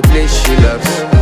The place she loves.